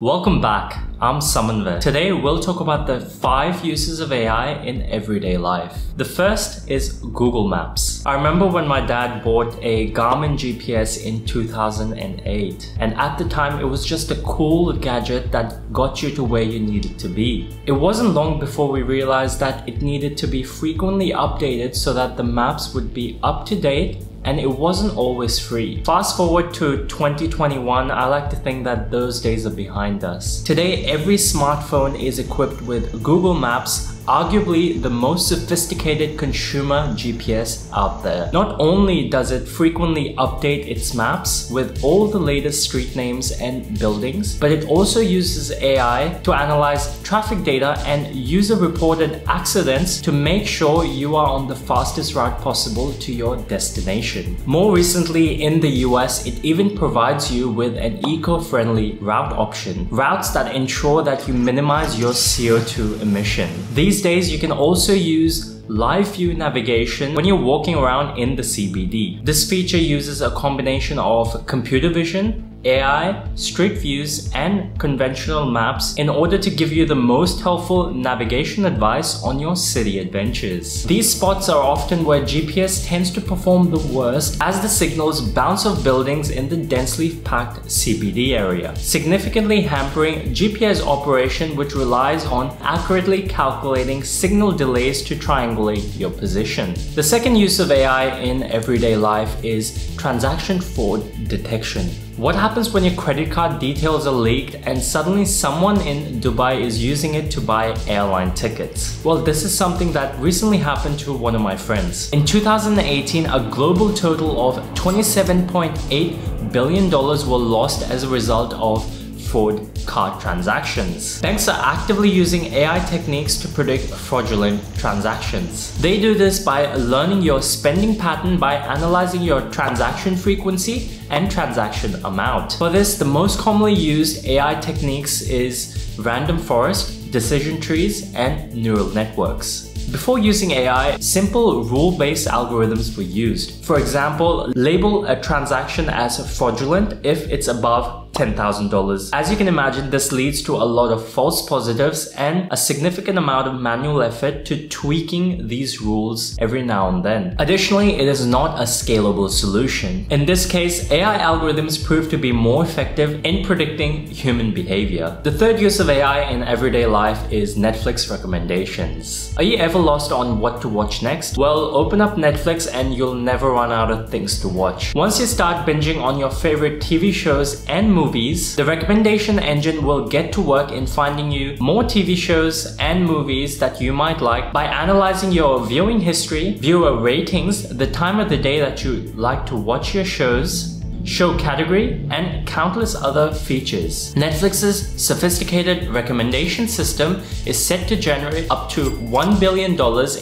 Welcome back. I'm Samanvay. Today we'll talk about the 5 uses of AI in everyday life. The first is Google Maps. I remember when my dad bought a Garmin GPS in 2008 and at the time it was just a cool gadget that got you to where you needed to be. It wasn't long before we realized that it needed to be frequently updated so that the maps would be up to date and it wasn't always free. Fast forward to 2021, I like to think that those days are behind us. Today, every smartphone is equipped with Google Maps arguably the most sophisticated consumer GPS out there. Not only does it frequently update its maps with all the latest street names and buildings, but it also uses AI to analyze traffic data and user reported accidents to make sure you are on the fastest route possible to your destination. More recently in the US, it even provides you with an eco-friendly route option, routes that ensure that you minimize your CO2 emission. These these days, you can also use live view navigation when you're walking around in the CBD. This feature uses a combination of computer vision AI, street views, and conventional maps in order to give you the most helpful navigation advice on your city adventures. These spots are often where GPS tends to perform the worst as the signals bounce off buildings in the densely packed CBD area, significantly hampering GPS operation which relies on accurately calculating signal delays to triangulate your position. The second use of AI in everyday life is transaction fraud detection. What happens when your credit card details are leaked and suddenly someone in Dubai is using it to buy airline tickets? Well, this is something that recently happened to one of my friends. In 2018, a global total of $27.8 billion were lost as a result of fraud card transactions. Banks are actively using AI techniques to predict fraudulent transactions. They do this by learning your spending pattern by analyzing your transaction frequency and transaction amount. For this, the most commonly used AI techniques is random forest, decision trees, and neural networks. Before using AI, simple rule-based algorithms were used. For example, label a transaction as fraudulent if it's above $10,000. As you can imagine, this leads to a lot of false positives and a significant amount of manual effort to tweaking these rules every now and then. Additionally, it is not a scalable solution. In this case, AI algorithms prove to be more effective in predicting human behavior. The third use of AI in everyday life is Netflix recommendations. Are you ever lost on what to watch next? Well, open up Netflix and you'll never run out of things to watch. Once you start binging on your favorite TV shows and movies, movies, the recommendation engine will get to work in finding you more TV shows and movies that you might like by analyzing your viewing history, viewer ratings, the time of the day that you like to watch your shows, show category, and countless other features. Netflix's sophisticated recommendation system is set to generate up to $1 billion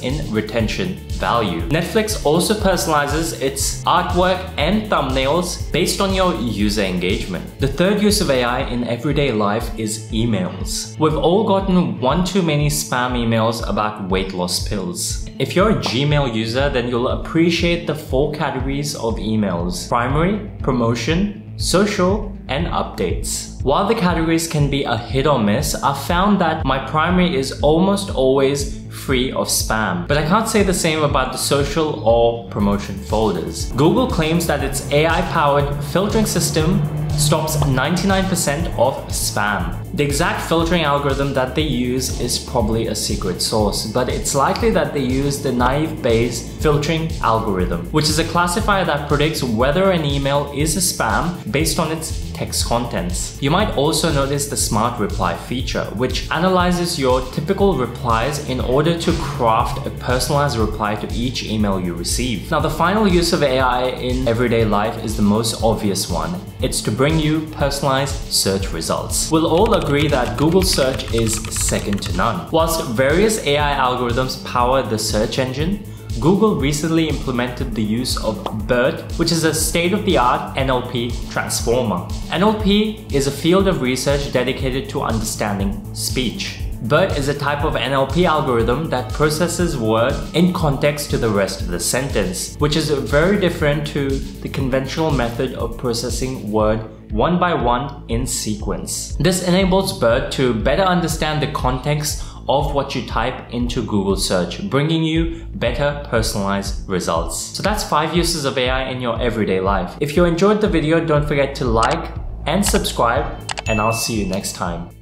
in retention value. Netflix also personalizes its artwork and thumbnails based on your user engagement. The third use of AI in everyday life is emails. We've all gotten one too many spam emails about weight loss pills. If you're a Gmail user, then you'll appreciate the four categories of emails. Primary, promotion, social, and updates. While the categories can be a hit or miss, I've found that my primary is almost always free of spam. But I can't say the same about the social or promotion folders. Google claims that its AI-powered filtering system stops 99% of spam. The exact filtering algorithm that they use is probably a secret source, but it's likely that they use the naive Bayes filtering algorithm, which is a classifier that predicts whether an email is a spam based on its text contents. You might also notice the smart reply feature, which analyzes your typical replies in order to craft a personalized reply to each email you receive. Now, the final use of AI in everyday life is the most obvious one. It's to bring you personalized search results. We'll all agree that Google search is second to none. Whilst various AI algorithms power the search engine, Google recently implemented the use of BERT, which is a state-of-the-art NLP transformer. NLP is a field of research dedicated to understanding speech. BERT is a type of NLP algorithm that processes word in context to the rest of the sentence, which is very different to the conventional method of processing word one by one in sequence. This enables BERT to better understand the context of what you type into Google search, bringing you better personalized results. So that's five uses of AI in your everyday life. If you enjoyed the video, don't forget to like and subscribe, and I'll see you next time.